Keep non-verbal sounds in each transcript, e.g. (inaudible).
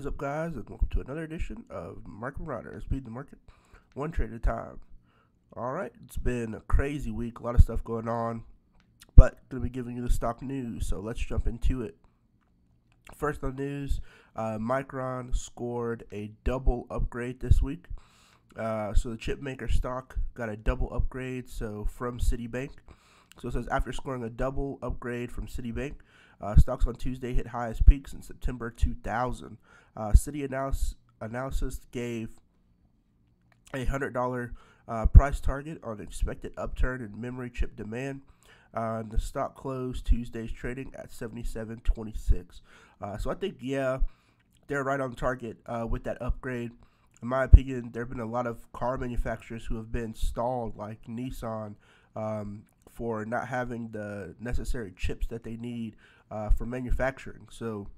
What's up, guys? And welcome to another edition of Market Marauders. Beat the market one trade at a time. All right, it's been a crazy week, a lot of stuff going on, but to be giving you the stock news. So let's jump into it. First on news, uh, Micron scored a double upgrade this week. Uh, so the chip maker stock got a double upgrade. So from Citibank. So it says after scoring a double upgrade from Citibank, uh, stocks on Tuesday hit highest peaks in September 2000. Uh, Citi analysis, analysis gave a hundred dollar uh, price target on expected upturn in memory chip demand. Uh, the stock closed Tuesday's trading at 77.26. Uh, so I think yeah, they're right on target uh, with that upgrade. In my opinion, there have been a lot of car manufacturers who have been stalled, like Nissan, um, for not having the necessary chips that they need uh, for manufacturing. So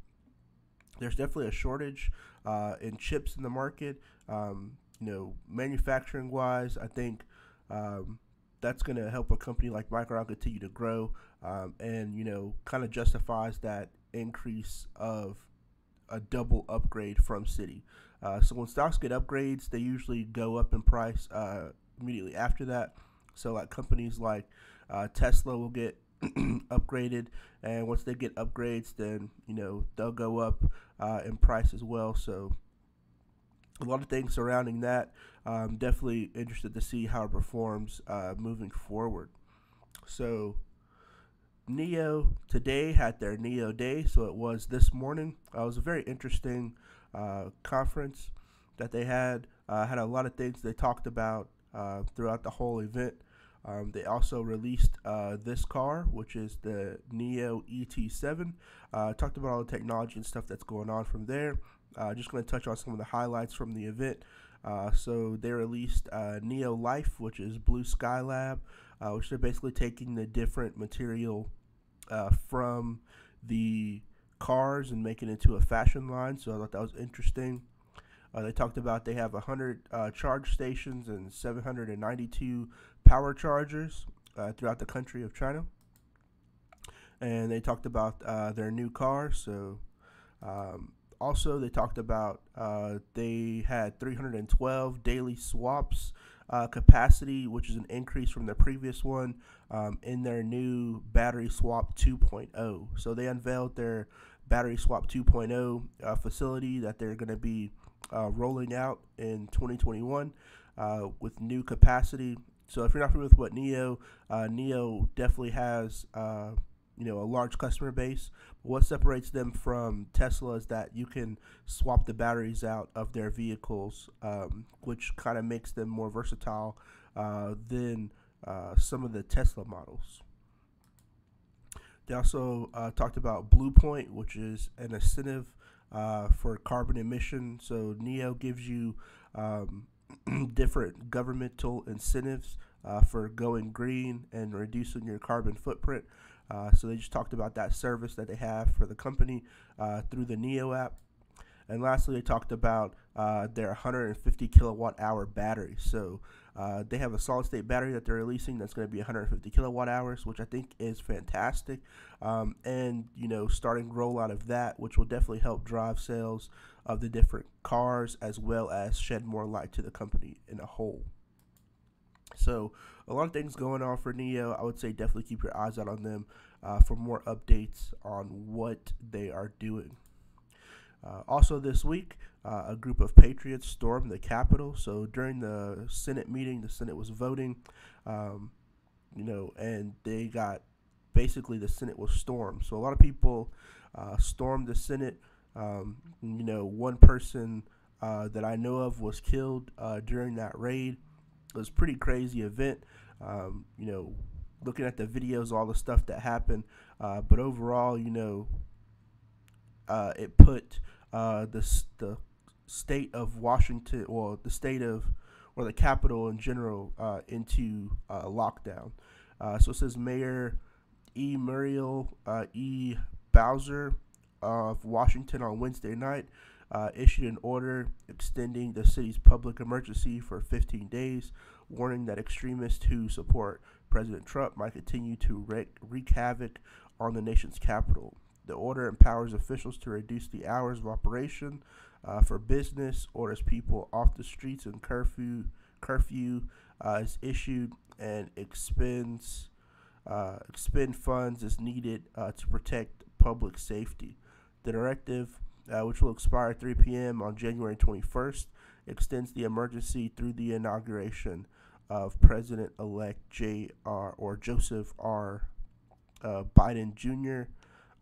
there's definitely a shortage uh, in chips in the market. Um, you know, manufacturing wise, I think um, that's going to help a company like Micron continue to grow, um, and you know, kind of justifies that increase of a double upgrade from Citi. Uh, so when stocks get upgrades, they usually go up in price uh, immediately after that. So like companies like uh, Tesla will get (clears throat) upgraded, and once they get upgrades, then you know they'll go up uh, in price as well. So a lot of things surrounding that. I'm definitely interested to see how it performs uh, moving forward. So NIO today had their NIO day, so it was this morning. Uh, it was a very interesting uh, conference that they had. Uh, had a lot of things they talked about uh, throughout the whole event. Um, they also released uh, this car, which is the NIO ET7. Uh, talked about all the technology and stuff that's going on from there. Uh, just going to touch on some of the highlights from the event. Uh, so they released uh, NIO Life, which is Blue Sky Lab, uh, which they're basically taking the different material from the cars and making it into a fashion line. So I thought that was interesting. Uh, they talked about they have 100 uh, charge stations and 792 power chargers uh, throughout the country of China. And they talked about uh, their new car. So, um, also, they talked about uh, they had 312 daily swaps uh, capacity, which is an increase from the previous one um, in their new battery swap 2.0. So, they unveiled their battery swap 2.0 facility that they're going to be uh, rolling out in 2021 uh, with new capacity. So if you're not familiar with what NIO, uh, NIO definitely has uh, you know a large customer base. What separates them from Tesla is that you can swap the batteries out of their vehicles, um, which kind of makes them more versatile uh, than uh, some of the Tesla models. They also talked about Bluepoint, which is an incentive uh, for carbon emission. So NIO gives you um, (clears throat) different governmental incentives uh, for going green and reducing your carbon footprint. Uh, so they just talked about that service that they have for the company uh, through the NIO app. And lastly, they talked about uh, their 150 kilowatt hour battery. So uh, they have a solid state battery that they're releasing that's going to be 150 kilowatt hours, which I think is fantastic. Um, and, you know, starting rollout of that, which will definitely help drive sales of the different cars as well as shed more light to the company in a whole. So, a lot of things going on for NIO. I would say definitely keep your eyes out on them uh, for more updates on what they are doing. Uh, also, this week, uh, a group of patriots stormed the Capitol. So during the Senate meeting, the Senate was voting, um, you know, and they got basically the Senate was stormed. So a lot of people uh, stormed the Senate. Um, you know, one person uh, that I know of was killed uh, during that raid. It was a pretty crazy event. Um, you know, looking at the videos, all the stuff that happened. Uh, but overall, you know, it put the the state of Washington or the state of or the capital in general uh, into uh, lockdown. Uh, so it says Mayor E. Muriel uh, E. Bowser of Washington on Wednesday night uh, issued an order extending the city's public emergency for 15 days, warning that extremists who support President Trump might continue to wreak, wreak havoc on the nation's capital. The order empowers officials to reduce the hours of operation uh, for business, orders people off the streets, and curfew curfew uh, is issued and expends uh, expend funds as needed uh, to protect public safety. The directive, uh, which will expire at 3 p.m. on January 21st, extends the emergency through the inauguration of President-elect J.R. or Joseph R. Uh, Biden Jr.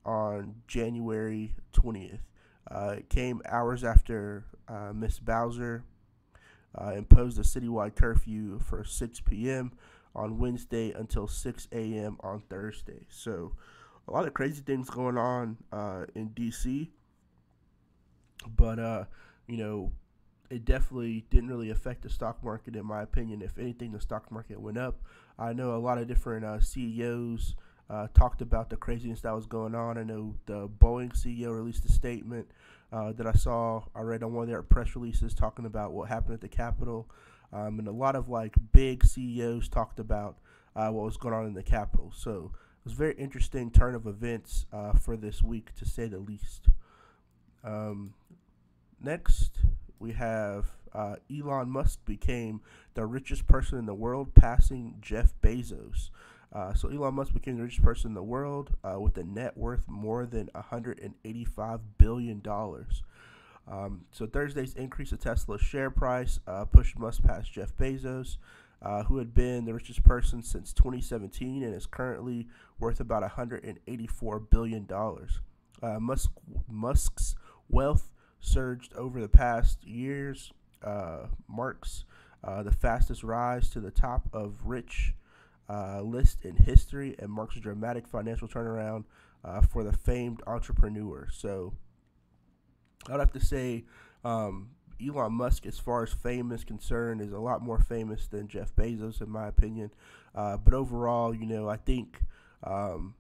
on January 20th. Uh, it came hours after uh, Miss Bowser uh, imposed a citywide curfew for 6 p.m. on Wednesday until 6 a.m. on Thursday. So, a lot of crazy things going on uh, in D.C. But, uh, you know, it definitely didn't really affect the stock market, in my opinion. If anything, the stock market went up. I know a lot of different uh, CEOs uh, talked about the craziness that was going on. I know the Boeing CEO released a statement uh, that I saw. I read on one of their press releases talking about what happened at the Capitol, um, and a lot of like big CEOs talked about uh, what was going on in the Capitol. So it was a very interesting turn of events uh, for this week, to say the least. Um, next, we have uh, Elon Musk became the richest person in the world, passing Jeff Bezos. Uh, so Elon Musk became the richest person in the world uh, with a net worth more than 185 billion dollars. Um, so Thursday's increase of Tesla's share price uh, pushed Musk past Jeff Bezos, uh, who had been the richest person since 2017 and is currently worth about 184 billion dollars. Uh, Musk Musk's wealth surged over the past years. Marks the fastest rise to the top of rich uh, list in history and marks a dramatic financial turnaround uh, for the famed entrepreneur. So I'd have to say um, Elon Musk, as far as fame is concerned, is a lot more famous than Jeff Bezos, in my opinion. Uh, but overall, you know, I think. Um,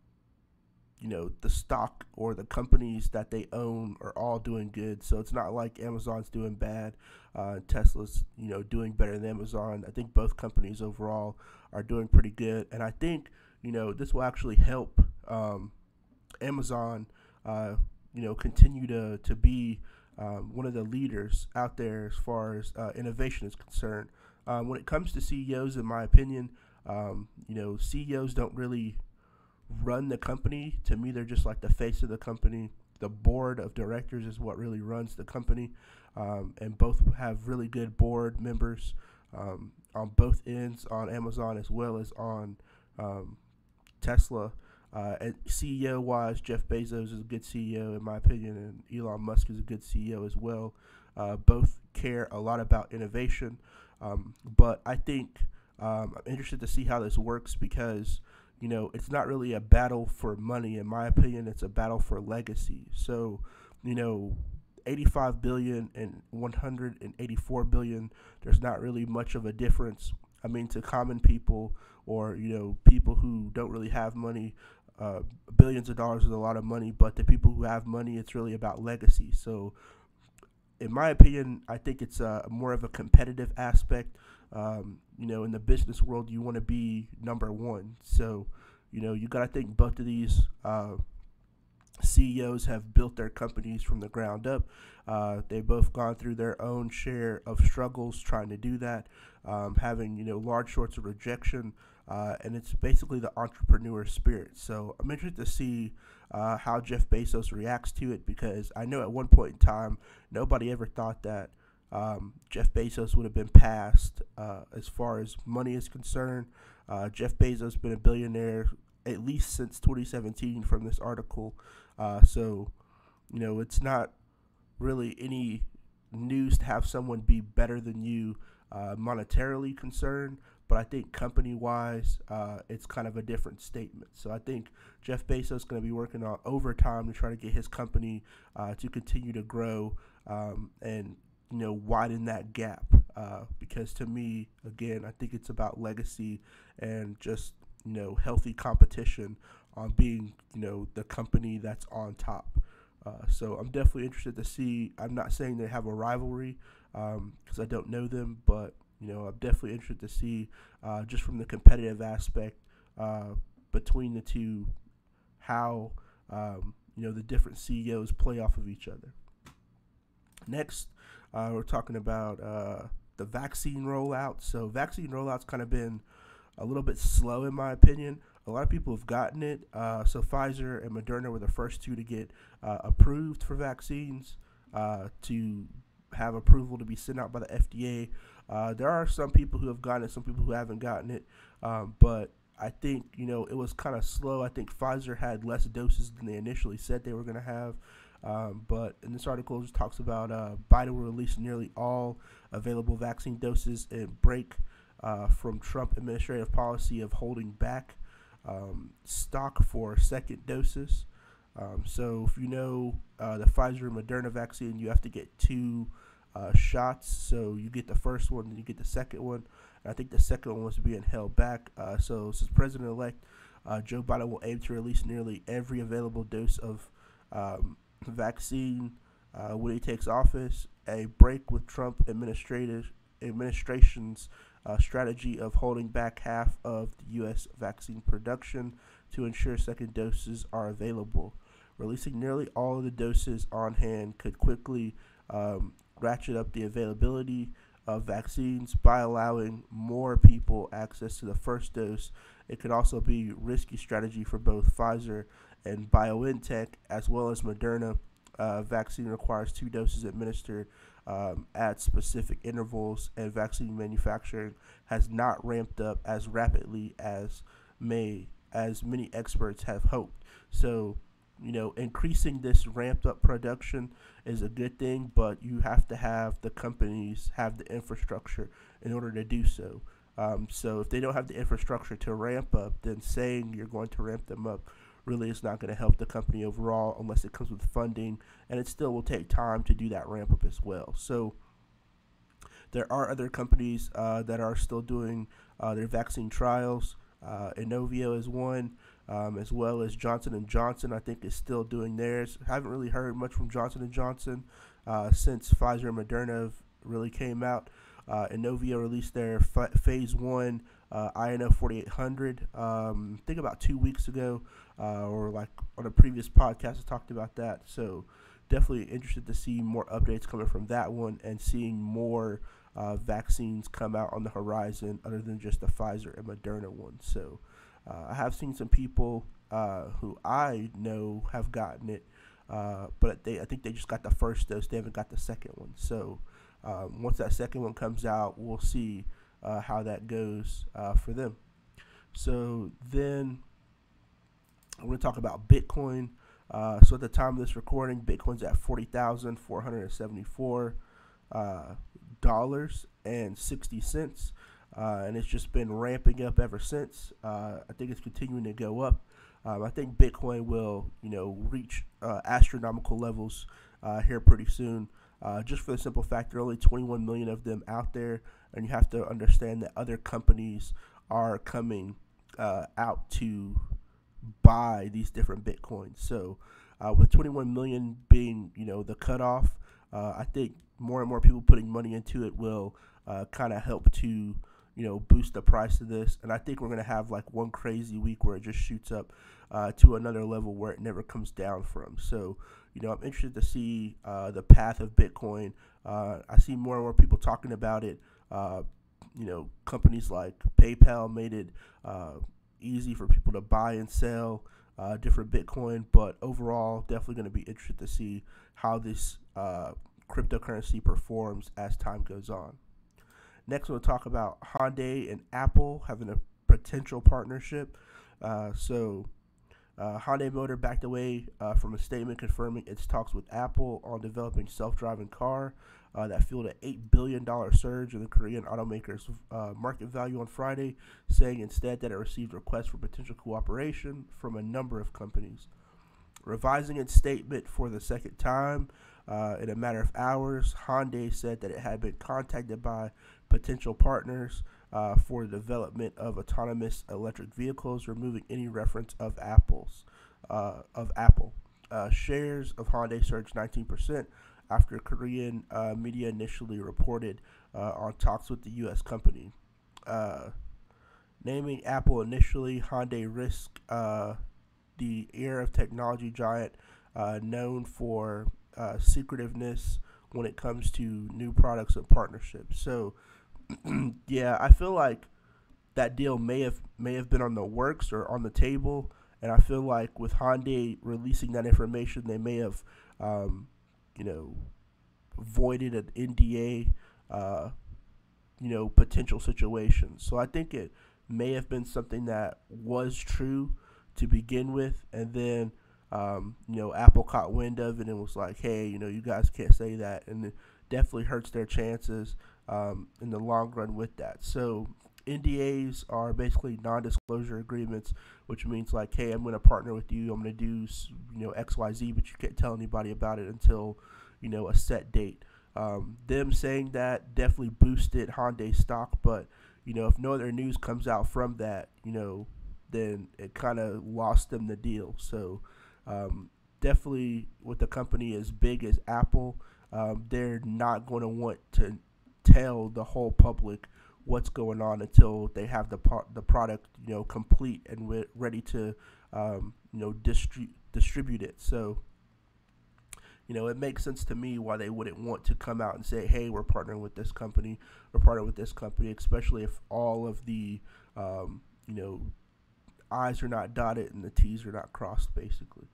you know the stock or the companies that they own are all doing good. So it's not like amazon's doing bad. Uh, tesla's you know doing better than amazon. I think both companies overall are doing pretty good. And i think you know this will actually help um, amazon uh, you know continue to, to be um, one of the leaders out there as far as uh, innovation is concerned. Um, when it comes to ceos in my opinion um, you know ceos don't really run the company. To me, they're just like the face of the company. The board of directors is what really runs the company, um, and both have really good board members um, on both ends on Amazon as well as on um, Tesla. Uh, and CEO wise, Jeff Bezos is a good CEO in my opinion, and Elon Musk is a good CEO as well. Uh, both care a lot about innovation, um, but I think um, I'm interested to see how this works because you know, it's not really a battle for money. In my opinion, it's a battle for legacy. So, you know, 85 billion and 184 billion, there's not really much of a difference. I mean, to common people or, you know, people who don't really have money, uh, billions of dollars is a lot of money, but the people who have money, it's really about legacy. So, in my opinion, I think it's a, more of a competitive aspect um, you know, in the business world, you want to be number one. So, you know, you got to think both of these uh, CEOs have built their companies from the ground up. Uh, they've both gone through their own share of struggles trying to do that, um, having you know large sorts of rejection, uh, and it's basically the entrepreneur spirit. So I'm interested to see uh, how Jeff Bezos reacts to it because I know at one point in time nobody ever thought that um, Jeff Bezos would have been passed uh, as far as money is concerned. Uh, Jeff Bezos been a billionaire at least since 2017 from this article. Uh, so, you know, it's not really any news to have someone be better than you uh, monetarily concerned, but I think company wise, uh, it's kind of a different statement. So I think Jeff Bezos is going to be working on overtime to try to get his company uh, to continue to grow um, and you know widen that gap uh, because to me again I think it's about legacy and just you know healthy competition on being you know the company that's on top. Uh, so I'm definitely interested to see. I'm not saying they have a rivalry because um, I don't know them, but you know I'm definitely interested to see uh, just from the competitive aspect uh, between the two how um, you know the different CEOs play off of each other. Next, uh, we're talking about uh, the vaccine rollout. So, vaccine rollout's kind of been a little bit slow, in my opinion. A lot of people have gotten it. Uh, so, Pfizer and Moderna were the first two to get uh, approved for vaccines uh, to have approval to be sent out by the FDA. Uh, there are some people who have gotten it, some people who haven't gotten it, um, but I think you know it was kind of slow. I think Pfizer had less doses than they initially said they were going to have. Um, but in this article, it talks about uh, Biden will release nearly all available vaccine doses and break uh, from Trump administrative policy of holding back um, stock for second doses. Um, so if you know uh, the Pfizer Moderna vaccine, you have to get two uh, shots. So you get the first one, then you get the second one. And I think the second one was being held back. Uh, so since President-elect uh, Joe Biden will aim to release nearly every available dose of um, vaccine uh, when he takes office, a break with Trump administration's uh, strategy of holding back half of the U.S. vaccine production to ensure second doses are available. Releasing nearly all of the doses on hand could quickly um, ratchet up the availability of vaccines by allowing more people access to the first dose. It could also be risky strategy for both Pfizer and BioNTech as well as Moderna. Uh, vaccine requires two doses administered um, at specific intervals, and vaccine manufacturing has not ramped up as rapidly as may as many experts have hoped. So you know, increasing this ramped up production is a good thing, but you have to have the companies have the infrastructure in order to do so. Um, so if they don't have the infrastructure to ramp up, then saying you're going to ramp them up really is not going to help the company overall unless it comes with funding, and it still will take time to do that ramp up as well. So there are other companies uh, that are still doing uh, their vaccine trials. Uh, Inovio is one um, as well as Johnson and Johnson. I think is still doing theirs. Haven't really heard much from Johnson and Johnson uh, since Pfizer and Moderna really came out. Uh, Inovio released their phase one uh, INO 4800. Um, I think about two weeks ago, uh, or like on a previous podcast, I talked about that. So definitely interested to see more updates coming from that one and seeing more uh, vaccines come out on the horizon other than just the Pfizer and Moderna one. So uh, I have seen some people uh, who I know have gotten it, uh, but they I think they just got the first dose. They haven't got the second one. So um, once that second one comes out, we'll see uh, how that goes uh, for them. So then we're going to talk about Bitcoin. Uh, so at the time of this recording, Bitcoin's at forty thousand four hundred seventy-four dollars and sixty cents uh, and it's just been ramping up ever since. Uh, I think it's continuing to go up. Um, I think Bitcoin will, you know, reach uh, astronomical levels uh, here pretty soon. Uh, just for the simple fact, there are only 21 million of them out there, and you have to understand that other companies are coming uh, out to buy these different Bitcoins. So, with 21 million being, you know, the cutoff, I think more and more people putting money into it will kind of help to you know, boost the price of this. And I think we're going to have like one crazy week where it just shoots up uh, to another level where it never comes down from. So, you know, I'm interested to see uh, the path of Bitcoin. Uh, I see more and more people talking about it. Uh, you know, companies like PayPal made it uh, easy for people to buy and sell uh, different Bitcoin. But overall, definitely going to be interested to see how this cryptocurrency performs as time goes on. Next, we'll talk about Hyundai and Apple having a potential partnership. Uh, so, uh, Hyundai Motor backed away uh, from a statement confirming its talks with Apple on developing self-driving car uh, that fueled an eight billion dollar surge in the Korean automaker's uh, market value on Friday, saying instead that it received requests for potential cooperation from a number of companies. Revising its statement for the second time uh, in a matter of hours, Hyundai said that it had been contacted by potential partners uh, for the development of autonomous electric vehicles, removing any reference of Apple's uh, of Apple. Uh, shares of Hyundai surged 19% after Korean uh, media initially reported uh, on talks with the U.S. company. Naming Apple initially, Hyundai risked the era of technology giant known for secretiveness when it comes to new products and partnerships. So, (clears throat) yeah, I feel like that deal may have may have been on the works or on the table, and I feel like with Hyundai releasing that information, they may have, um, you know, voided an NDA, uh, you know, potential situation. So I think it may have been something that was true to begin with, and then um, you know Apple caught wind of it and was like, hey, you know, you guys can't say that, and it definitely hurts their chances um, in the long run with that. So NDAs are basically non-disclosure agreements, which means like, hey, I'm going to partner with you. I'm going to do you know X, Y, Z, but you can't tell anybody about it until you know a set date. Um, them saying that definitely boosted Hyundai stock, but you know if no other news comes out from that, you know, then it kind of lost them the deal. So um, definitely with a company as big as Apple, um, they're not going to want to tell the whole public what's going on until they have the the product you know complete and re- ready to um, you know distri- distribute it. So you know, it makes sense to me why they wouldn't want to come out and say, "Hey, we're partnering with this company, we're partnering with this company," especially if all of the, um, you know, I's are not dotted and the T's are not crossed, basically.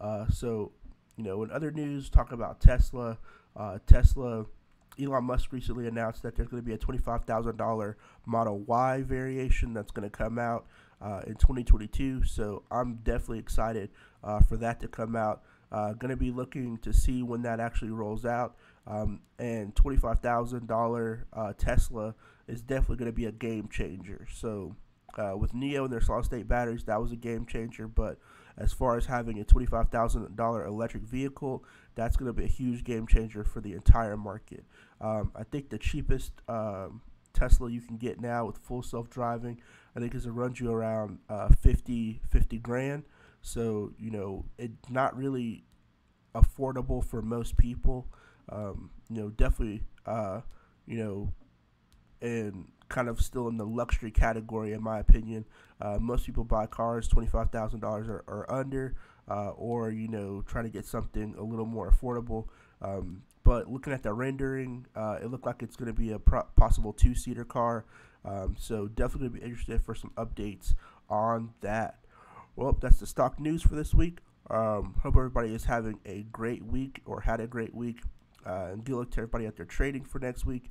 Uh, so, you know, in other news, talk about Tesla. Uh, Tesla, Elon Musk recently announced that there's going to be a $25,000 Model Y variation that's going to come out uh, in 2022. So I'm definitely excited uh, for that to come out. Uh, going to be looking to see when that actually rolls out. Um, and $25,000 uh, Tesla is definitely going to be a game changer. So uh, with NIO and their solid state batteries, that was a game changer. But as far as having a $25,000 electric vehicle, that's going to be a huge game changer for the entire market. Um, I think the cheapest um, Tesla you can get now with full self driving, I think is it runs you around uh, 50, 50 grand. So, you know, it's not really affordable for most people. Um, you know, definitely, uh, you know, and kind of still in the luxury category, in my opinion. Uh, most people buy cars $25,000 or, or under, uh, or, you know, trying to get something a little more affordable. Um, but looking at the rendering, uh, it looked like it's going to be a pro- possible two seater car. Um, so definitely be interested for some updates on that. Well, that's the stock news for this week. Um, hope everybody is having a great week or had a great week. Uh, and good luck to everybody out there trading for next week.